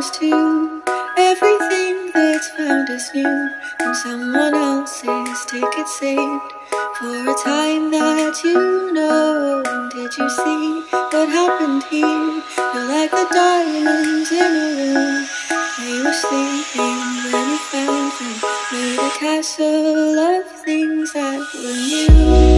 is too. Everything that's found is new, and someone else's ticket saved for a time that you know. Did you see what happened here? You're like the diamonds in a room. They were sleeping when you found them. Made a castle of things that were new.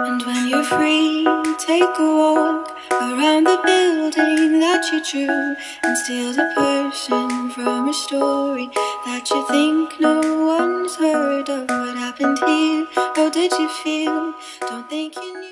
And when you're free, take a walk around the building that you drew and steal the person from a story that you think no one's heard of. What happened here? How did you feel? Don't think you knew.